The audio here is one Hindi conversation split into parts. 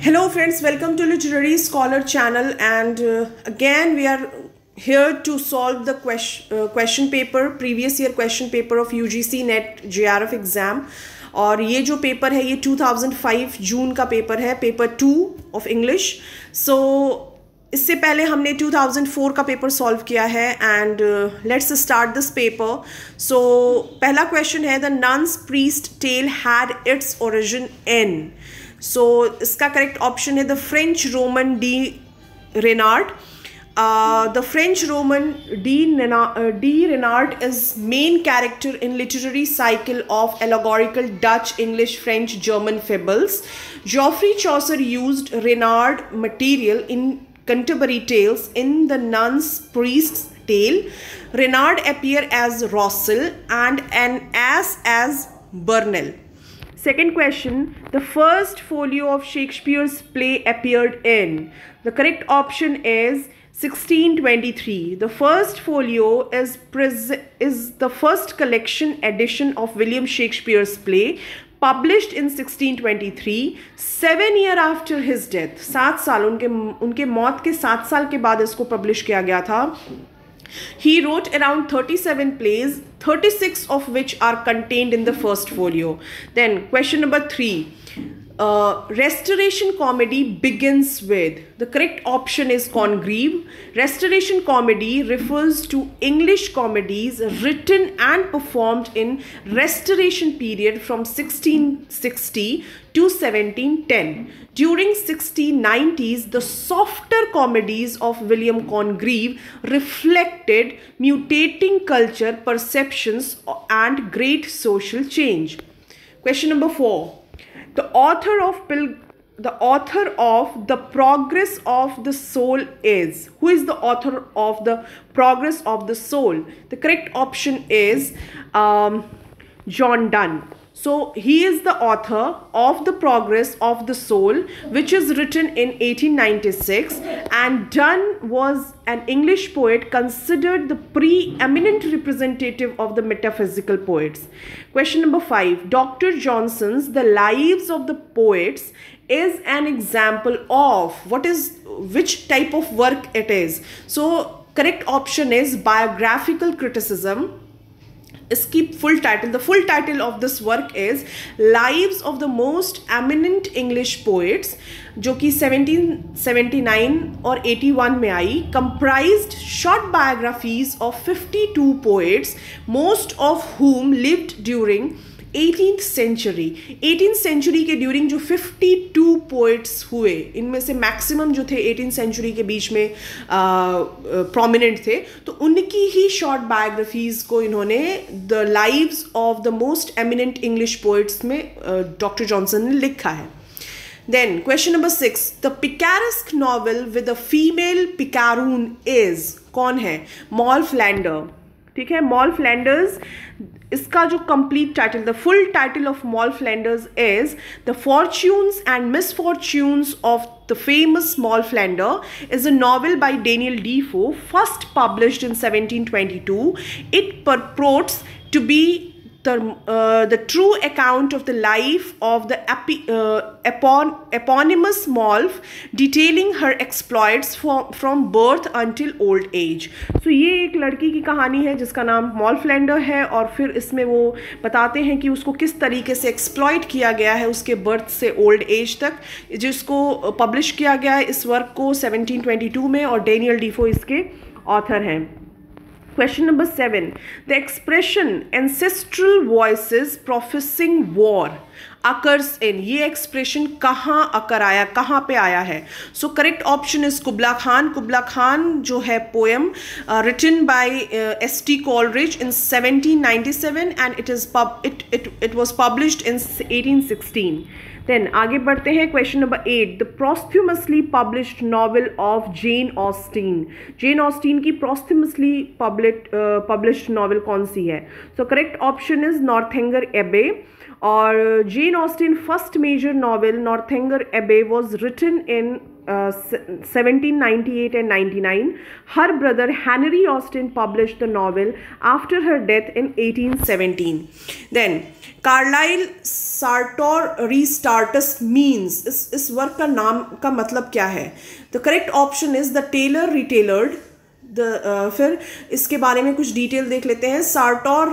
Hello friends welcome to literary scholar channel and again we are here to solve the question paper previous year question paper of U G C NET J R F exam और ये जो पेपर है, ये 2005 जून का पेपर है paper two of English so इससे पहले हमने 2004 का पेपर सॉल्व किया है and let's start this paper so पहला क्वेश्चन है the nun's priest tale had its origin in सो इसका करेक्ट ऑप्शन है the French Roman de Renard the French Roman de de Renard is main character in literary cycle of allegorical Dutch English French German fables Geoffrey Chaucer use Renard material in Canterbury Tales in the Nun's Priest's Tale, Renard appear as Rossel and an ass as Burnell. Second question The first folio of Shakespeare's play appeared in. The correct option is 1623. The first folio is, is the first collection edition of William Shakespeare's play published in 1623 seven year after his death सात साल उनके उनके मौत के सात साल के बाद इसको पब्लिश किया गया था He wrote around 37 plays, 36 of which are contained in the first folio. Then, question number three uh, restoration comedy begins with the correct option is congreve. Restoration comedy refers to english comedies written and performed in restoration period from 1660 to 1710 during 1690s the softer comedies of william congreve reflected mutating culture perceptions and great social change. Question number 4 the author of Pil- the author of the progress of the soul is. Who is the author of the progress of the soul? The correct option is um, john donne so he is the author of The Progress of the Soul, which is written in 1896. And Donne was an English poet considered the preeminent representative of the metaphysical poets. Question number five Dr. Johnson's The Lives of the Poets is an example of what is which type of work it is. So, correct option is biographical criticism इसकी full title the full title of this work is lives of the most eminent English poets जो कि 1779 और 81 में आई। Comprised short biographies of 52 poets most of whom lived during eighteen century eighteen century के ड्यूरिंग जो 52 पोइट्स हुए, इनमें से मैक्सिमम जो थे एटीन सेंचुरी के बीच में प्रोमिनेंट थे तो उनकी ही शॉर्ट बायोग्राफीज को इन्होंने the lives of the most eminent English poets में डॉक्टर जॉनसन ने लिखा है। Then question number six the picaresque novel with a female picaroon is कौन है? मॉल फ्लैंडर ठीक है? मॉल फ्लैंडर्स इसका जो complete title the full title of Moll Flanders is the fortunes and misfortunes of the famous Moll Flander is a novel by Daniel Defoe first published in 1722 it purports to be the, uh, the true account of the life of the epi, uh, epon, eponymous Molf detailing her exploits for, from birth until old age. So ये एक लड़की की कहानी है जिसका नाम मॉल्फलैंडर है और फिर इसमें वो बताते हैं कि उसको किस तरीके से एक्सप्लॉयट किया गया है उसके बर्थ से ओल्ड एज तक जिसको पब्लिश किया गया है इस वर्क को 1722 में और डेनियल डीफो इसके ऑथर हैं Question number seven. The expression ancestral voices professing war occurs in ये expression कहाँ अकर आया कहाँ पे आया है so correct option is Kubla Khan Kubla Khan जो है poem written by S T Coleridge in 1797 and it is pub it it it was published in 1816 then आगे बढ़ते हैं question number eight the posthumously published novel of Jane Austen Jane Austen की प्रोस्थ्यूमसली पब्लिश्ड नॉवल कौन सी है? So correct option is Northanger Abbey और Jane Austen first major novel Northanger Abbey was written in 1798 and 99. Her brother Henry Austen published the novel after her death in 1817. Then, Carlyle Sartor Restartus means, इस इस वर्क का नाम, का मतलब क्या है the correct option is the tailor retailored the फिर इसके बारे में कुछ डिटेल देख लेते हैं Sartor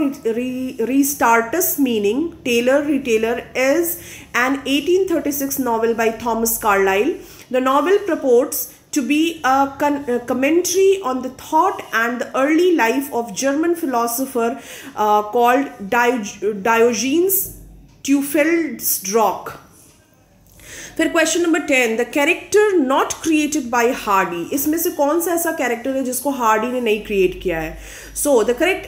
Resartus meaning tailor retailor is an 1836 novel by Thomas Carlyle The novel purports to be a, con- a, commentary on the thought and the early life of German philosopher uh, called Diog- Diogenes Teufelsdrock. फिर question number ten the character not created by Hardy इसमें से कौन सा ऐसा कैरेक्टर है जिसको हार्डी ने नहीं क्रिएट किया है so the correct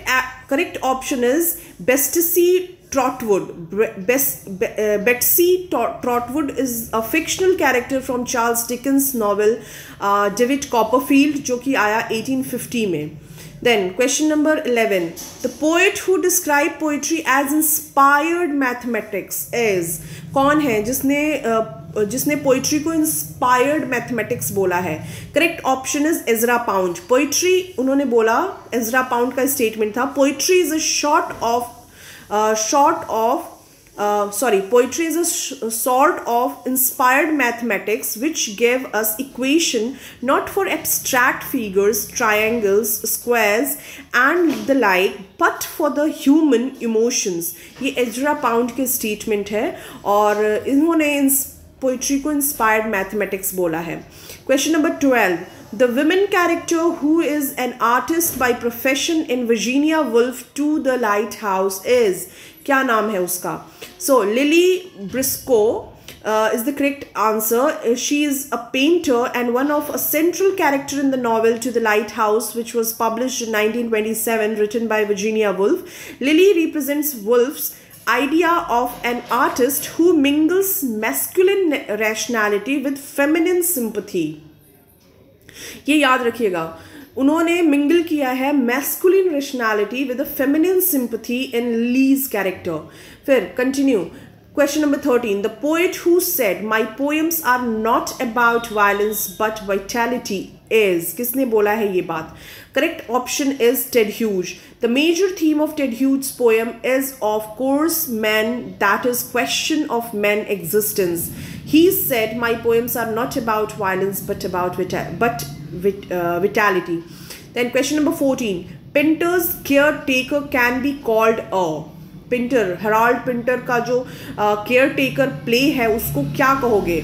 correct option is बेस्टसी Trotwood. Betsy Trotwood is a fictional character from Charles Dickens' novel uh, David Copperfield, जो कि आया 1850 में. Then question number 11. The poet who described poetry as inspired mathematics is कौन है जिसने uh, जिसने पोइट्री को इंस्पायर्ड मैथमेटिक्स बोला है correct option is Ezra Pound poetry उन्होंने बोला एजरा पाउंड का स्टेटमेंट था poetry is a short of uh, short of sorry poetry is a sort of inspired mathematics which gave us equation not for abstract figures triangles squares and the like but for the human emotions ये एजरा पाउंड के स्टेटमेंट है और इन्होंने पोइट्री को इंस्पायर्ड मैथमेटिक्स बोला है। Question number twelve The women character who is an artist by profession in Virginia Woolf to the Lighthouse is क्या नाम है उसका So Lily Briscoe uh, is the correct answer. She is a painter and one of a central character in the novel To the Lighthouse, which was published in 1927, written by Virginia Woolf. Lily represents Woolf's idea of an artist who mingles masculine rationality with feminine sympathy. ये याद रखिएगा, उन्होंने मिंगल किया है masculine rationality with a feminine sympathy in Lee's character फिर continue Question number 13. The poet who said, My poems are not about violence but vitality is. किसने बोला है ये बात? Correct option is Ted Hughes. The major theme of Ted Hughes' poem is, of course, men, that is, question of men existence. He said, My poems are not about violence but about vita- but vit- uh, vitality. Then, question number 14. Pinter's caretaker can be called a. Pinter Harold Pinter का जो केयर टेकर प्ले है, उसको क्या कहोगे?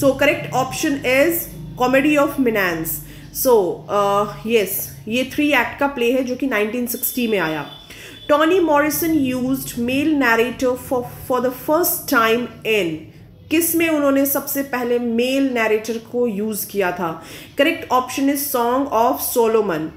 So correct option is comedy of menace so yes ये थ्री एक्ट का प्ले है जो कि 1960 में आया। Toni Morrison used male narrative for for the first time in किसमें उन्होंने सबसे पहले मेल नैरेटर को यूज़ किया था? Correct option is Song of Solomon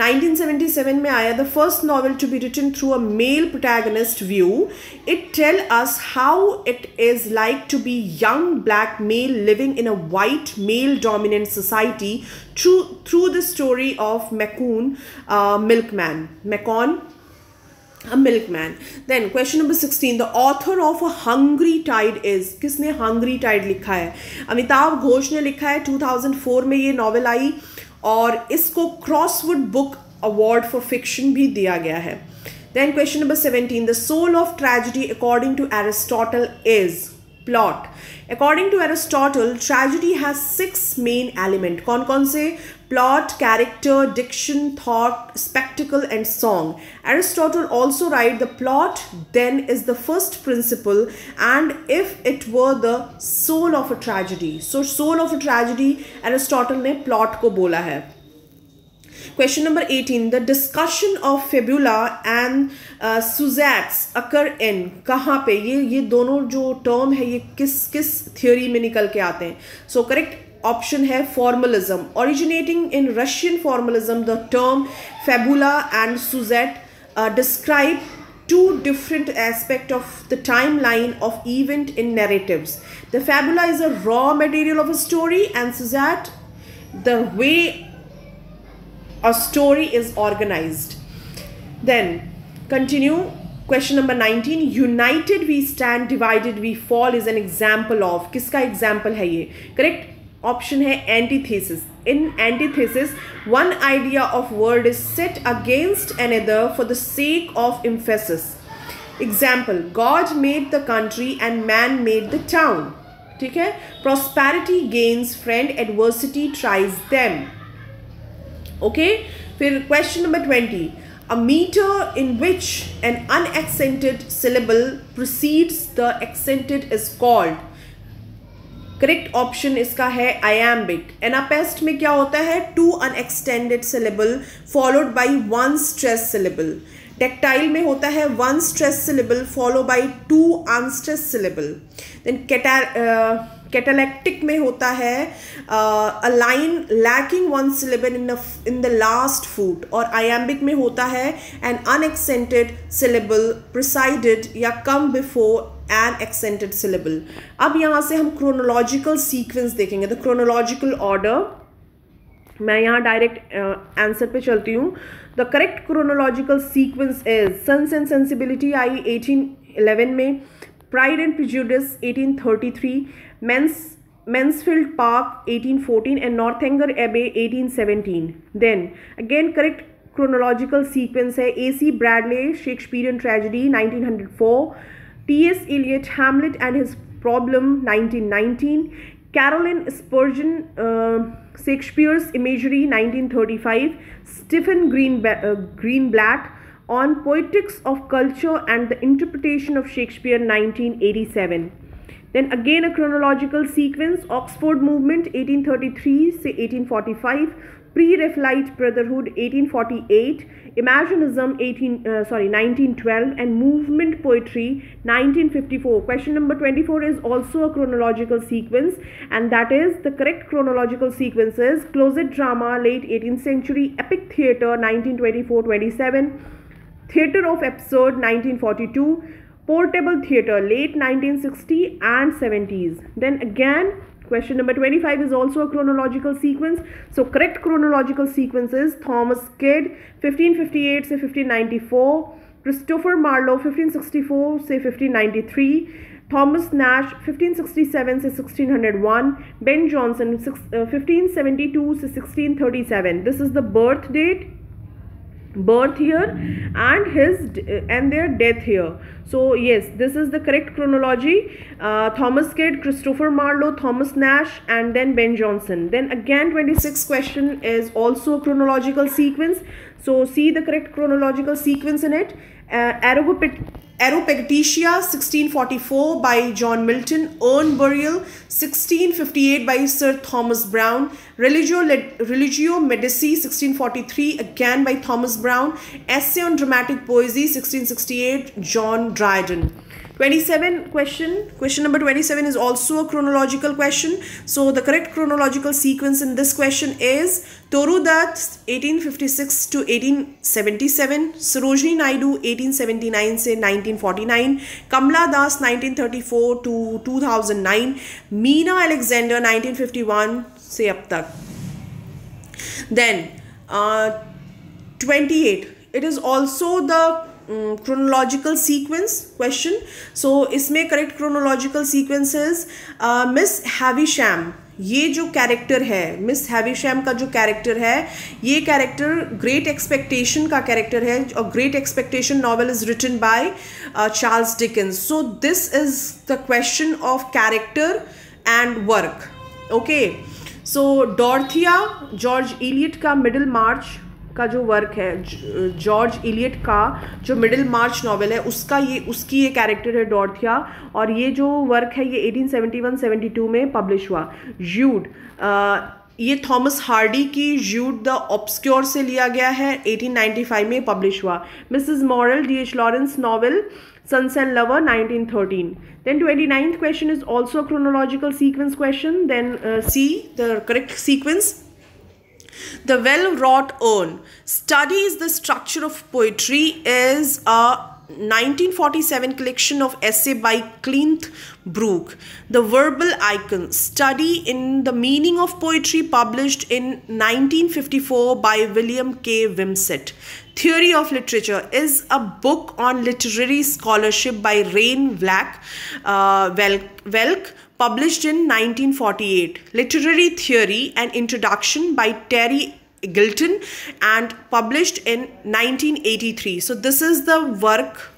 1977 में आया the first novel to be written through a male protagonist view it tell us how it is like to be young black male living in a white male dominant society through through the story of Macon milkman Macon a milkman then question number 16 the author of a hungry tide is किसने hungry tide लिखा है अमिताभ घोष ने लिखा है 2004 में ये नॉवल आई और इसको crosswood book award for fiction भी दिया गया है then question number 17 the soul of tragedy according to aristotle is plot according to aristotle tragedy has six main element कौन कौन से plot character diction thought spectacle and song aristotle also write the plot then is the first principle and if it were the soul of a tragedy so soul of a tragedy aristotle ने plot को बोला है Question number 18. The discussion of fibula and uh, Suzette's occur in कहाँ पे ये ये दोनों जो टर्म है ये किस किस थियोरी में निकल के आते हैं सो करेक्ट ऑप्शन है formalism originating in Russian formalism the term fabula and syuzhet describe two different aspects of the timeline of event in narratives. The fabula is a raw material of a story and Suzette, the way a story is organized. Then continue. Question number 19. United we stand, divided we fall is an example of. किसका example है ये? Correct? ऑप्शन है antithesis in antithesis one idea of word is set against another for the sake of emphasis example God made the country and man made the town ठीक है? Prosperity gains friend adversity tries them okay फिर question number twenty a meter in which an unaccented syllable precedes the accented is called. Correct option इसका है आयाम्बिक एनापेस्ट में क्या होता है? Two unaccented syllable followed by one stress syllable dactyl में होता है one stress syllable follow by two unstress syllable then catalectic में होता है a line lacking one syllable in in the last foot और आयम्बिक में होता है एन अनएक्सेंटेड सिलेबल प्रिसाइडेड या come before an accented syllable अब यहाँ से हम क्रोनोलॉजिकल सीक्वेंस देखेंगे। द क्रोनोलॉजिकल ऑर्डर मैं यहाँ डायरेक्ट आंसर पे चलती हूँ। The correct chronological sequence is Sense and Sensibility I 1811 में प्राइड एंड प्रिजुडिस 1833 मेंस Mansfield Park 1814 and Northanger Abbey 1817 then, again correct chronological sequence है ए AC Bradley, Shakespearean Tragedy 1904 T.S. Eliot Hamlet and His Problem 1919 Carolyn Spurgeon uh, Shakespeare's Imagery 1935 Stephen uh, Greenblatt on Poetics of Culture and the Interpretation of Shakespeare 1987 then again a chronological sequence Oxford movement 1833 से 1845 pre-Raphaelite Brotherhood 1848 Imaginism 18 uh, sorry 1912 and movement poetry 1954 question number 24 is also a chronological sequence and that is the correct chronological sequence is closet drama late 18th century epic theater 1924-27 theater of episode 1942 portable theatre late 1960 and 70s then again question number 25 is also a chronological sequence. So correct chronological sequence is thomas kidd 1558 say 1594 christopher marlowe 1564 say 1593 Thomas Nash 1567 से 1601 Ben Jonson 1572 uh, से 1637 this is the birth date birth here and his uh, and their death here so yes this is the correct chronology. Uh, thomas kidd christopher marlowe thomas nash and then ben jonson. Then again 26 question is also a chronological sequence. So see the correct chronological sequence in it. Uh, Aeropagtitia 1644 by John Milton, Urn Burial 1658 by Sir Thomas Brown, Religio, Religio Medici 1643 again by Thomas Brown, Essay on Dramatic Poesy 1668 John Dryden. 27 question question number 27 is also a chronological question so the correct chronological sequence in this question is Toru Dutt 1856 to 1877 Sarojini Naidu 1879 से 1949 Kamla Das 1934 to 2009 Meena Alexander 1951 से अब तक then uh, 28 it is also the chronological sequence question so इसमें correct chronological sequences Miss Havisham ये जो कैरेक्टर है मिस हैवी शैम का जो कैरेक्टर है, ये कैरेक्टर ग्रेट एक्सपेक्टेशन का कैरेक्टर है, और Great Expectation novel is written by Charles Dickens so this is the question of character and work okay so Dorothea George Eliot का मिडिल मार्च का जो वर्क है जॉर्ज इलियट का जो मिडिल मार्च नॉवल है उसका ये उसकी ये कैरेक्टर है डॉर्थिया और ये जो वर्क है ये 1871-72 में पब्लिश हुआ जूड ये थॉमस हार्डी की जूड द ऑब्सक्योर से लिया गया है 1895 में पब्लिश हुआ Mrs Morel D H Lawrence novel Sons and Lover 1913. Then 29th question is also a chronological sequence question. Then uh, see the correct sequence. The well-wrought urn studies the structure of poetry is a 1947 collection of essay by Clint Brook. The verbal icon study in the meaning of poetry published in 1954 by William K. Wimsett. Theory of Literature is a book on literary scholarship by Rain Vlack, uh, Welk, Welk published in 1948 literary theory and introduction by terry gilton and published in 1983 so this is the work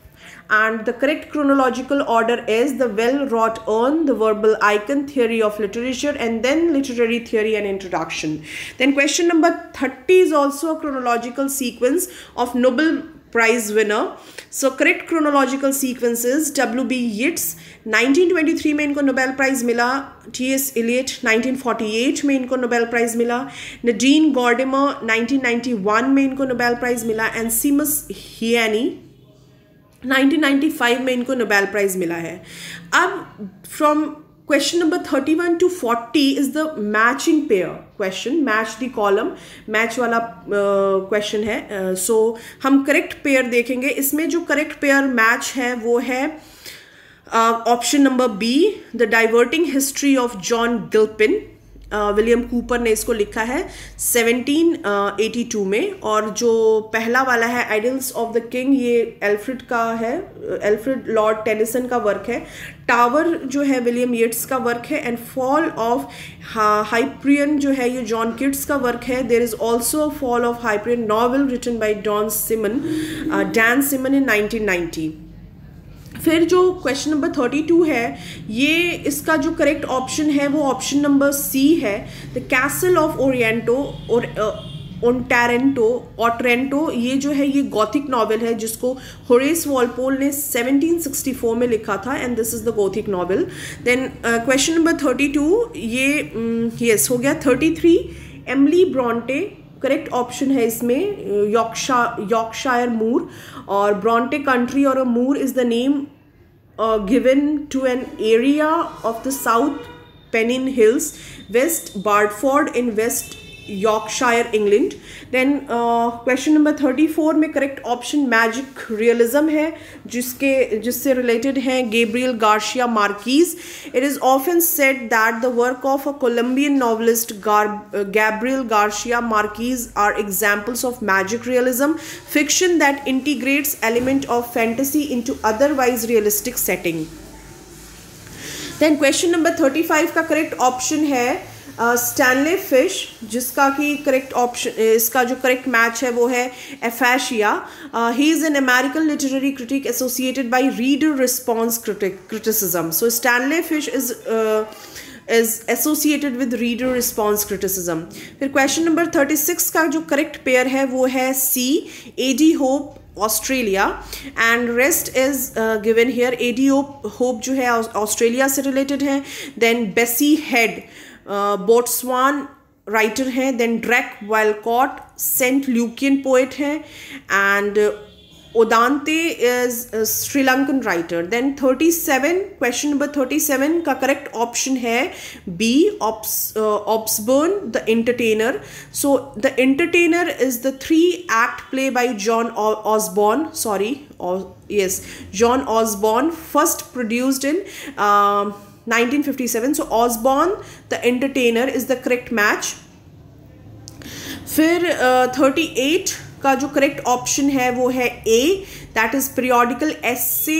and the correct chronological order is the well-wrought urn, the verbal icon, theory of literature, and then literary theory and introduction. Then question number 30 is also a chronological sequence of Nobel Prize winner. So, correct chronological sequence is W.B. Yeats 1923 में इनको नोबेल प्राइज मिला टी एस इलियट 1948 में इनको नोबेल प्राइज मिला नडीन गॉर्डेमर 1991 में इनको नोबेल प्राइज मिला एंड सीमस हियानी 1995 में इनको नोबेल प्राइज मिला है अब from question number 31 to 40 is the matching pair question match the column match वाला क्वेश्चन uh, है. सो uh, so, हम करेक्ट पेयर देखेंगे. इसमें जो करेक्ट पेयर मैच है वो है option number B the Diverting History of John Gilpin William Cowper ने इसको लिखा है 1782 में। और जो पहला वाला है आइडल्स ऑफ़ द किंग ये एल्फ्रिड का है एल्फ्रिड लॉर्ड टेनिसन का वर्क है। टावर जो है विलियम येट्स का वर्क है एंड फॉल ऑफ़ हाइप्रियन जो है, ये जॉन किड्स का वर्क है। There is also Fall of Hyperion novel written by Don Simmons Dan Simmons in 1990 फिर जो क्वेश्चन नंबर थर्टी टू है ये इसका जो करेक्ट ऑप्शन है वो ऑप्शन नंबर सी है द कैसल ऑफ़ ओरिएंटो और ओंटारेंटो ऑटरेंटो ये जो है ये गॉथिक नॉवल है जिसको होरेस वॉलपोल ने 1764 में लिखा था and this is the Gothic novel then question number 32 ये यस um, yes, हो गया 33 एमली ब्रॉन्टे करेक्ट ऑप्शन है इसमें यॉर्कशा यॉर्कशायर मूर और ब्रॉन्टे कंट्री और a moor is the name given to an area of the South Pennine Hills west Bradford in West Yorkshire England then question number thirty four में करेक्ट ऑप्शन मैजिक रियलिज्म है, जिसके, जिससे रिलेटेड है Gabriel Garcia Marquez it is often said that the work of a Colombian novelist Gabriel Garcia Marquez are examples of magic realism fiction that integrates element of fantasy into otherwise realistic setting then question number thirty five का करेक्ट ऑप्शन है स्टैनले फ़िश जिसका कि करेक्ट ऑप्शन इसका जो करेक्ट मैच है वो है एफेशिया he is an American literary critic associated by reader response criticism so Stanley Fish is is associated with reader response criticism फिर क्वेश्चन नंबर थर्टी सिक्स का जो करेक्ट पेयर है वो है C A D Hope Australia and rest is given here A D Hope Hope जो है ऑस्ट्रेलिया से रिलेटेड है. Then Bessie Head Botswana writer हैं then Derek Walcott Saint Lucian poet हैं and ओदांते is Sri Lankan writer then thirty seven question number thirty seven का करेक्ट ऑप्शन है B Osborne the Entertainer so the Entertainer is the three act play by John Osborne sorry yes John osborne first in uh, 1957 so osborne the entertainer is the correct match. फिर थर्टी uh, एट का जो करेक्ट ऑप्शन है वो है A that is periodical essay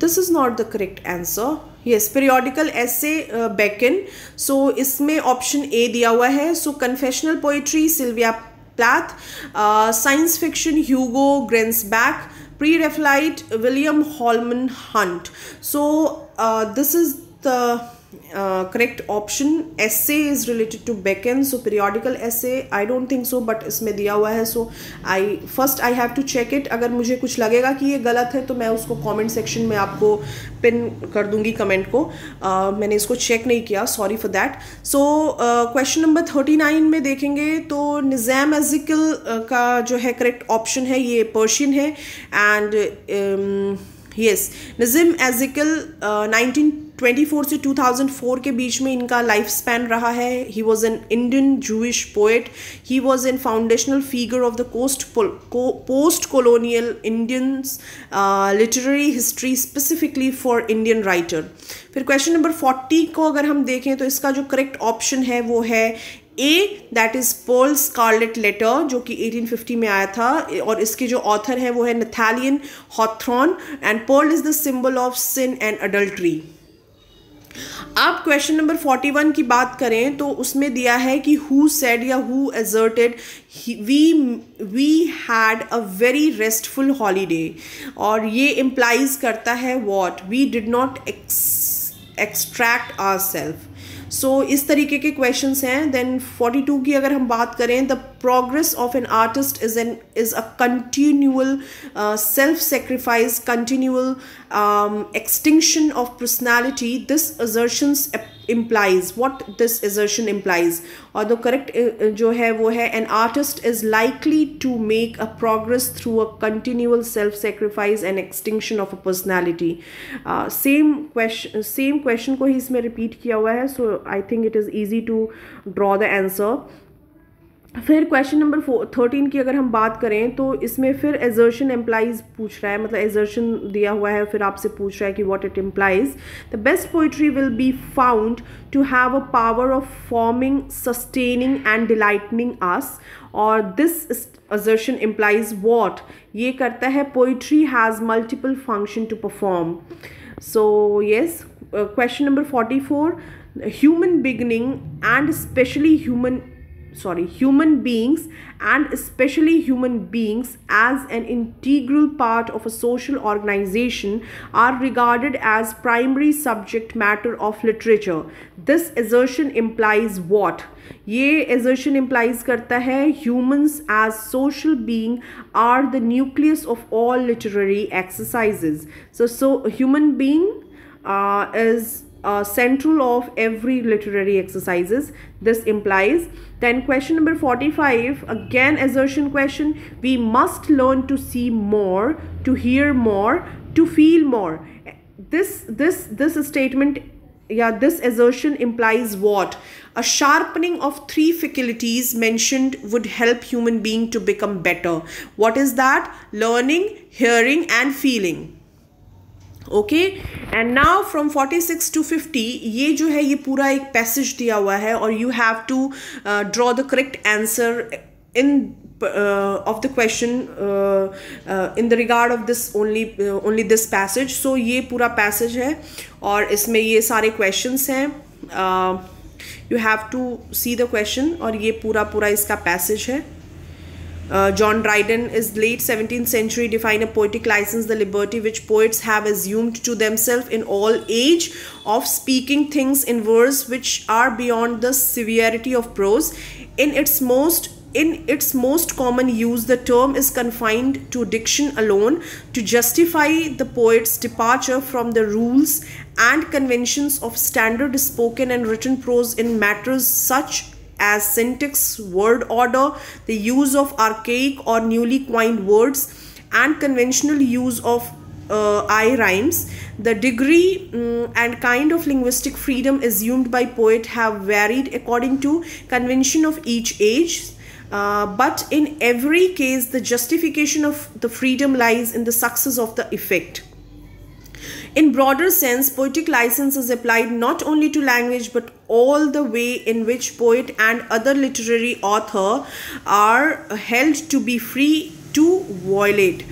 this is not the correct answer yes periodical essay Bacon so इसमें ऑप्शन ए दिया हुआ है. So confessional poetry Sylvia Plath science fiction Hugo Gernsback pre-Raphaelite William Holman Hunt. So uh, this is the uh, correct option. Essay is related to Bacon so periodical essay I don't think so but इसमें दिया हुआ है so I first I have to check it. अगर मुझे कुछ लगेगा कि ये गलत है तो मैं उसको comment section में आपको पिन कर दूँगी कमेंट को. Uh, मैंने इसको चेक नहीं किया sorry for that so question number thirty nine में देखेंगे तो निज़ाम एजिकल uh, का जो है करेक्ट ऑप्शन है ये पर्शियन है. And yes Nissim Ezekiel nineteen 24 से 2004 के बीच में इनका लाइफ स्पैन रहा है. He was an Indian Jewish poet he was an foundational figure of the coast post colonial Indian literary history specifically for Indian writer फिर क्वेश्चन नंबर 40 को अगर हम देखें तो इसका जो करेक्ट ऑप्शन है वो है A that is pole Scarlet Letter जो कि 1850 में आया था, और इसके जो ऑथर हैं, वो है Nathaniel Hawthorne and Pearl is the symbol of sin and adultery अब क्वेश्चन नंबर 41 की बात करें तो उसमें दिया है कि हु सेड या who asserted we we had a very restful holiday और ये इम्प्लाइज करता है what we did not extract our self so so, इस तरीके के क्वेश्चन हैं. देन 42 की अगर हम बात करें the progress of an artist is an is a continual self sacrifice continual extinction of personality this assertions implies what this assertion implies or the correct जो है वो है artist is likely to make a progress through a continual self sacrifice and extinction of a personality uh, same question same question को ही इसमें repeat किया हुआ है so I think it is easy to draw the answer फिर क्वेश्चन नंबर थर्टीन की अगर हम बात करें तो इसमें फिर एजर्शन एम्प्लाइज पूछ रहा है मतलब एजर्शन दिया हुआ है, फिर आपसे पूछ रहा है कि what it implies the best poetry will be found to have a power of forming sustaining and delighting us और दिस असर्शन इम्प्लाइज वॉट ये करता है poetry has multiple function to perform so yes question number forty four human beginning and specially human sorry human beings and especially human beings as an integral part of a social organization are regarded as primary subject matter of literature this assertion implies what ये assertion implies करता है humans as social being are the nucleus of all literary exercises so so human being uh, is uh, central of every literary exercises. This implies then question number 45 again assertion question. We must learn to see more to hear more to feel more. This this this statement yeah this assertion implies what? A sharpening of three faculties mentioned would help human being to become better. What is that? Learning hearing and feeling okay and now from 46 to 50 ये जो है, ये पूरा एक पैसेज दिया हुआ है और you have to draw the correct answer in of the question in the regard of this only only this passage so ये पूरा पैसेज है और इसमें ये सारे क्वेश्चंस हैं। You have to see the question और ये पूरा पूरा इसका पैसेज है। Uh, John Dryden is late 17th century define a poetic license the liberty which poets have assumed to themselves in all age of speaking things in verse which are beyond the severity of prose. In its most in its most common use, the term is confined to diction alone to justify the poet's departure from the rules and conventions of standard spoken and written prose in matters such as syntax, word order, the use of archaic or newly coined words, and conventional use of uh, I rhymes. The degree um, and kind of linguistic freedom assumed by poet have varied according to convention of each age. Uh, but in every case, the justification of the freedom lies in the success of the effect. In broader sense, poetic license is applied not only to language but all the way in which poet and other literary author are held to be free to violate.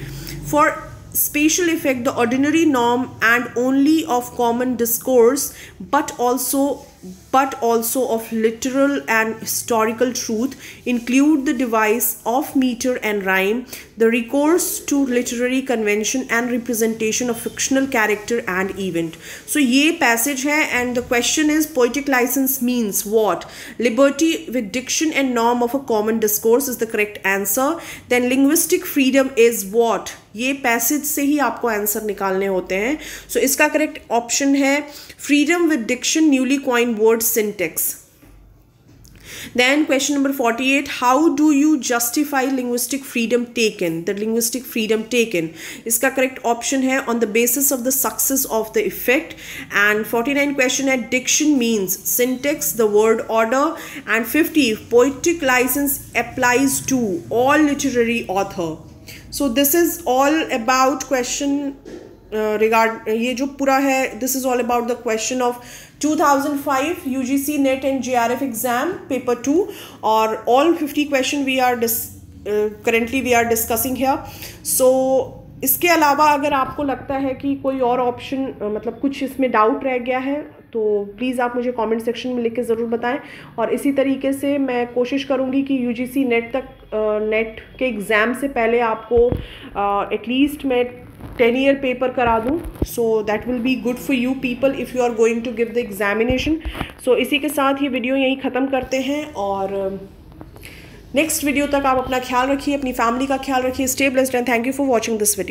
For spatial effect, the ordinary norm and only of common discourse but also but also of literal and historical truth include the device of meter and rhyme, the recourse to literary convention and representation of fictional character and event. So ye passage hai and the question is poetic license means what? Liberty with diction and norm of a common discourse is the correct answer. Then linguistic freedom is what? ये पैसेज से ही आपको आंसर निकालने होते हैं सो so, इसका करेक्ट ऑप्शन है freedom with diction newly coined word syntax then question number 48 how do you justify linguistic freedom taken the linguistic freedom taken iska correct option hai on the basis of the success of the effect and 49 question at diction means syntax the word order and 50 poetic license applies to all literary author so this is all about question regard ये जो पूरा है this is all about the question of 2005 UGC NET and JRF exam paper two और all 50 question we are currently we are discussing here so इसके अलावा अगर आपको लगता है कि कोई और ऑप्शन मतलब कुछ इसमें डाउट रह गया है तो प्लीज़ आप मुझे कमेंट सेक्शन में लिख के ज़रूर बताएँ। और इसी तरीके से मैं कोशिश करूँगी कि यूजीसी नेट तक नेट के एग्ज़ाम से पहले आपको एटलीस्ट मैं टेन ईयर पेपर करा दूँ so that will be good for you people if you are going to give the examination so इसी के साथ ये वीडियो यहीं ख़त्म करते हैं और नेक्स्ट वीडियो तक आप अपना ख्याल रखिए, अपनी फैमिली का ख्याल रखिए stay blessed and thank you for watching this video